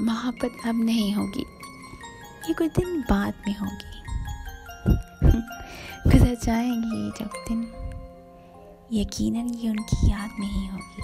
मोहब्बत अब नहीं होगी। ये कुछ दिन बाद में होगी। गुजर जाएँगी जब दिन। यकीनन ये उनकी याद में ही होगी।